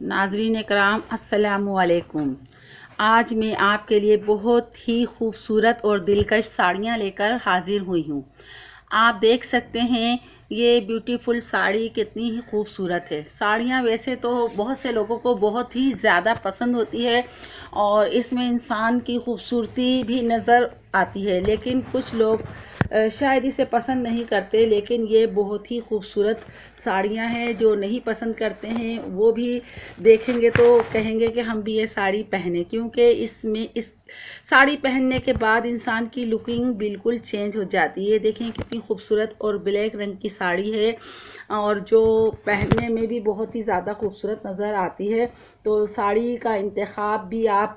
नाजरीन कराम असलकुम आज मैं आपके लिए बहुत ही खूबसूरत और दिलकश साड़ियाँ लेकर हाजिर हुई हूँ। आप देख सकते हैं, ये ब्यूटीफुल साड़ी कितनी ही खूबसूरत है। साड़ियाँ वैसे तो बहुत से लोगों को बहुत ही ज़्यादा पसंद होती है और इसमें इंसान की खूबसूरती भी नज़र आती है, लेकिन कुछ लोग शायद इसे पसंद नहीं करते, लेकिन ये बहुत ही खूबसूरत साड़ियाँ हैं जो नहीं पसंद करते हैं। वो भी देखेंगे तो कहेंगे कि हम भी ये साड़ी पहने, क्योंकि इसमें, इस साड़ी पहनने के बाद इंसान की लुकिंग बिल्कुल चेंज हो जाती है। देखें कितनी खूबसूरत और ब्लैक रंग की साड़ी है और जो पहनने में भी बहुत ही ज़्यादा खूबसूरत नज़र आती है। तो साड़ी का इंतखब भी आप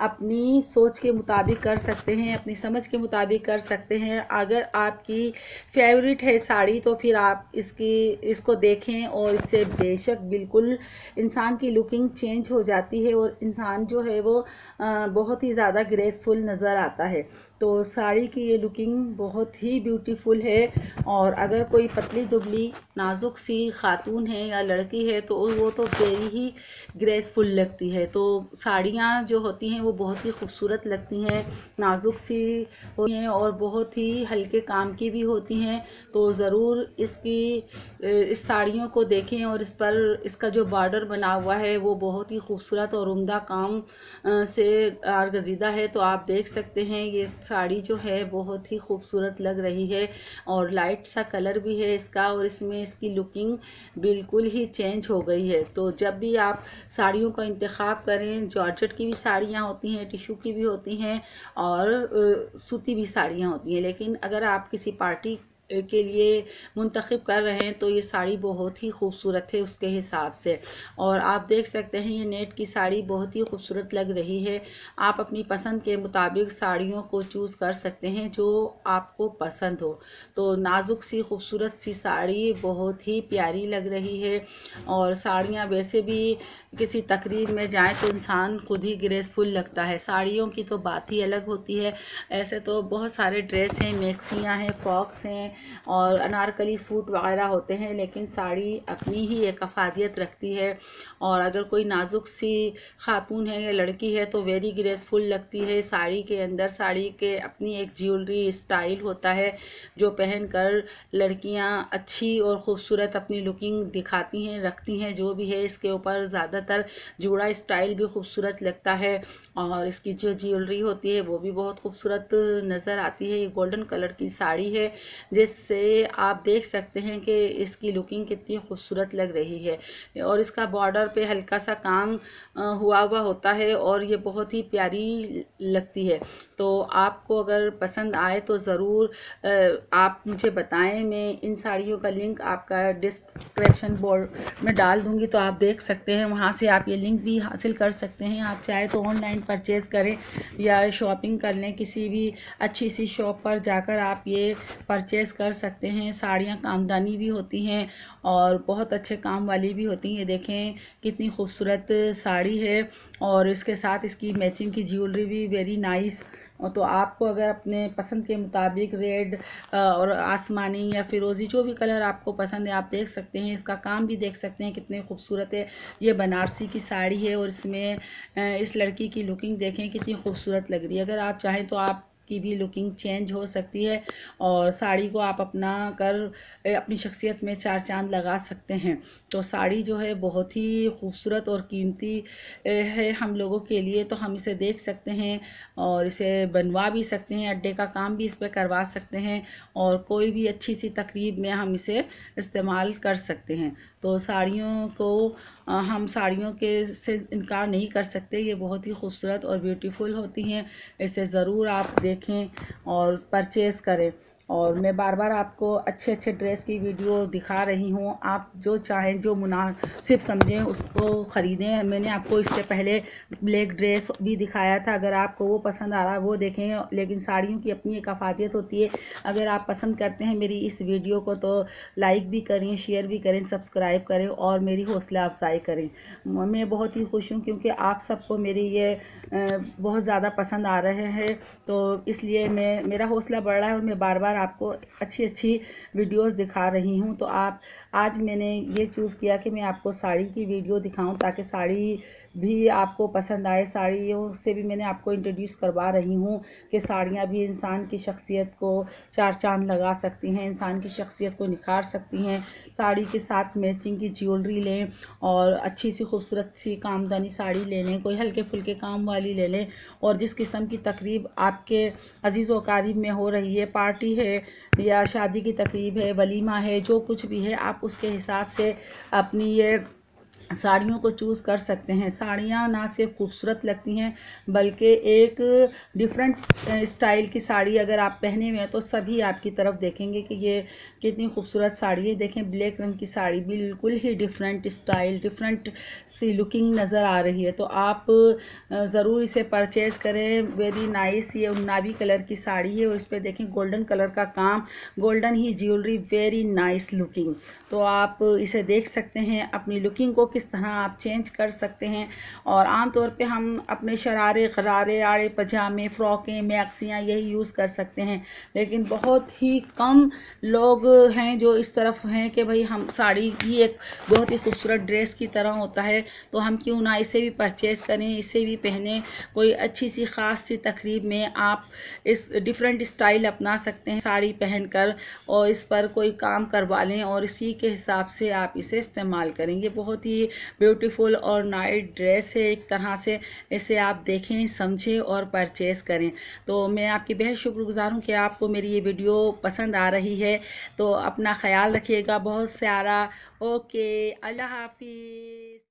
अपनी सोच के मुताबिक कर सकते हैं, अपनी समझ के मुताबिक कर सकते हैं। अगर आपकी फेवरेट है साड़ी तो फिर आप इसकी, इसको देखें और इससे बेशक बिल्कुल इंसान की लुकिंग चेंज हो जाती है और इंसान जो है वो बहुत ही ज़्यादा ग्रेसफुल नज़र आता है। तो साड़ी की ये लुकिंग बहुत ही ब्यूटीफुल है। और अगर कोई पतली दुबली, नाजुक सी खातून है या लड़की है तो वो तो वेरी ही ग्रेसफुल लगती है। तो साड़ियाँ जो होती हैं, वो बहुत ही खूबसूरत लगती हैं। नाजुक सी होती हैं और बहुत ही हल्के काम की भी होती हैं। तो ज़रूर इसकी, इस साड़ियों को देखें और इस पर इसका जो बॉर्डर बना हुआ है, वो बहुत ही खूबसूरत और उमदा काम से आरगजीदा है। तो आप देख सकते हैं, ये साड़ी जो है बहुत ही खूबसूरत लग रही है और लाइट सा कलर भी है इसका और इसमें इसकी लुकिंग बिल्कुल ही चेंज हो गई है। तो जब भी आप साड़ियों का इंतखब करें जॉर्जेट की भी साड़ियाँ होती हैं टिशू की भी होती हैं और सूती भी साड़ियाँ होती हैं, लेकिन अगर आप किसी पार्टी के लिए मुंतखब कर रहे हैं तो ये साड़ी बहुत ही खूबसूरत है उसके हिसाब से। और आप देख सकते हैं, ये नेट की साड़ी बहुत ही खूबसूरत लग रही है। आप अपनी पसंद के मुताबिक साड़ियों को चूज़ कर सकते हैं, जो आपको पसंद हो। तो नाजुक सी, खूबसूरत सी साड़ी, बहुत ही प्यारी लग रही है। और साड़ियाँ वैसे भी किसी तकरीब में जाएँ तो इंसान खुद ही ग्रेसफुल लगता है। साड़ियों की तो बात ही अलग होती है। ऐसे तो बहुत सारे ड्रेस हैं, मैक्सियाँ हैं, फ्रॉक्स हैं और अनारकली सूट वगैरह होते हैं, लेकिन साड़ी अपनी ही एक अफादियत रखती है। और अगर कोई नाजुक सी खातून है या लड़की है तो वेरी ग्रेसफुल लगती है। साड़ी के अंदर, साड़ी के अपनी एक ज्वेलरी स्टाइल होता है, जो पहन कर लड़कियाँ अच्छी और ख़ूबसूरत अपनी लुकिंग दिखाती हैं, रखती हैं, जो भी है, इसके ऊपर ज़्यादातर जूड़ा स्टाइल भी खूबसूरत लगता है। और इसकी जो ज्वेलरी होती है वो भी बहुत खूबसूरत नज़र आती है। ये गोल्डन कलर की साड़ी है, जिससे आप देख सकते हैं कि इसकी लुकिंग कितनी खूबसूरत लग रही है। और इसका बॉर्डर पे हल्का सा काम हुआ हुआ होता है और ये बहुत ही प्यारी लगती है। तो आपको अगर पसंद आए तो ज़रूर आप मुझे बताएँ। मैं इन साड़ियों का लिंक आपका डिस्क्रिप्शन बोर्ड में डाल दूँगी तो आप देख सकते हैं। वहाँ से आप ये लिंक भी हासिल कर सकते हैं। आप चाहे तो ऑनलाइन परचेज़ करें या शॉपिंग कर लें, किसी भी अच्छी सी शॉप पर जाकर आप ये परचेज़ कर सकते हैं। साड़ियाँ कामदानी भी होती हैं और बहुत अच्छे काम वाली भी होती हैं। ये देखें कितनी खूबसूरत साड़ी है। और इसके साथ इसकी मैचिंग की ज्वेलरी भी वेरी नाइस तो आपको अगर अपने पसंद के मुताबिक रेड और आसमानी या फिरोज़ी जो भी कलर आपको पसंद है, आप देख सकते हैं, इसका काम भी देख सकते हैं, कितने खूबसूरत है। ये बनारसी की साड़ी है और इसमें इस लड़की की लुकिंग देखें, कितनी खूबसूरत लग रही है। अगर आप चाहें तो आप की भी लुकिंग चेंज हो सकती है और साड़ी को आप अपना कर अपनी शख्सियत में चार चाँद लगा सकते हैं। तो साड़ी जो है बहुत ही खूबसूरत और कीमती है हम लोगों के लिए तो हम इसे देख सकते हैं और इसे बनवा भी सकते हैं, अड्डे का काम भी इस पर करवा सकते हैं और कोई भी अच्छी सी तकरीब में हम इसे इस्तेमाल कर सकते हैं। तो साड़ियों को हम साड़ियों के से इनकार नहीं कर सकते। ये बहुत ही खूबसूरत और ब्यूटीफुल होती हैं। इसे ज़रूर आप देखें और परचेज़ करें। और मैं बार बार आपको अच्छे अच्छे ड्रेस की वीडियो दिखा रही हूँ। आप जो चाहें, जो मुनासिब समझें, उसको ख़रीदें। मैंने आपको इससे पहले ब्लैक ड्रेस भी दिखाया था। अगर आपको वो पसंद आ रहा है, वो देखें। लेकिन साड़ियों की अपनी एक अफादियत होती है। अगर आप पसंद करते हैं मेरी इस वीडियो को तो लाइक भी करें, शेयर भी करें, सब्सक्राइब करें और मेरी हौसला अफजाई करें। मैं बहुत ही खुश हूँ क्योंकि आप सबको मेरी ये बहुत ज़्यादा पसंद आ रहे हैं। तो इसलिए मैं, मेरा हौसला बढ़ रहा है और मैं बार बार आपको अच्छी अच्छी वीडियोस दिखा रही हूँ। तो आप, आज मैंने ये चूज़ किया कि मैं आपको साड़ी की वीडियो दिखाऊँ ताकि साड़ी भी आपको पसंद आए साड़ियों से भी मैंने आपको इंट्रोड्यूस करवा रही हूँ कि साड़ियाँ भी इंसान की शख्सियत को चार चाँद लगा सकती हैं, इंसान की शख्सियत को निखार सकती हैं। साड़ी के साथ मैचिंग की ज्वेलरी लें और अच्छी सी खूबसूरत सी कामदानी साड़ी ले लें, कोई हल्के फुल्के काम वाली ले लें और जिस किस्म की तकरीब आपके अज़ीज़ वकारीब में हो रही है, पार्टी है या शादी की तकरीब है, वलीमा है, जो कुछ भी है, आप उसके हिसाब से अपनी ये साड़ियों को चूज़ कर सकते हैं। साड़ियाँ ना सिर्फ़ खूबसूरत लगती हैं, बल्कि एक डिफरेंट स्टाइल की साड़ी अगर आप पहने हुए हैं तो सभी आपकी तरफ़ देखेंगे कि ये कितनी खूबसूरत साड़ी है। देखें, ब्लैक रंग की साड़ी बिल्कुल ही डिफरेंट स्टाइल डिफरेंट सी लुकिंग नज़र आ रही है। तो आप ज़रूर इसे परचेज़ करें। वेरी नाइस ये उन्नावी कलर की साड़ी है और इस पर देखें गोल्डन कलर का काम गोल्डन ही ज्वेलरी वेरी नाइस लुकिंग तो आप इसे देख सकते हैं। अपनी लुकिंग को किस तरह आप चेंज कर सकते हैं। और आम तौर पे हम अपने शरारे, खरारे, आड़े, पजामे, फ़्रॉकें, मैक्सियाँ यही यूज़ कर सकते हैं। लेकिन बहुत ही कम लोग हैं जो इस तरफ़ हैं कि भाई हम साड़ी भी एक बहुत ही खूबसूरत ड्रेस की तरह होता है तो हम क्यों ना इसे भी परचेज़ करें, इसे भी पहने। कोई अच्छी सी ख़ास सी तकरीब में आप इस डिफरेंट स्टाइल अपना सकते हैं साड़ी पहनकर और इस पर कोई काम करवा लें और इसी के हिसाब से आप इसे इस्तेमाल करेंगे। बहुत ही ब्यूटीफुल और नाइट ड्रेस है, एक तरह से इसे आप देखें, समझें और परचेज़ करें। तो मैं आपकी बेहद शुक्रगुजार हूँ कि आपको मेरी ये वीडियो पसंद आ रही है। तो अपना ख्याल रखिएगा, बहुत सारा। ओके, अल्लाह हाफिज़।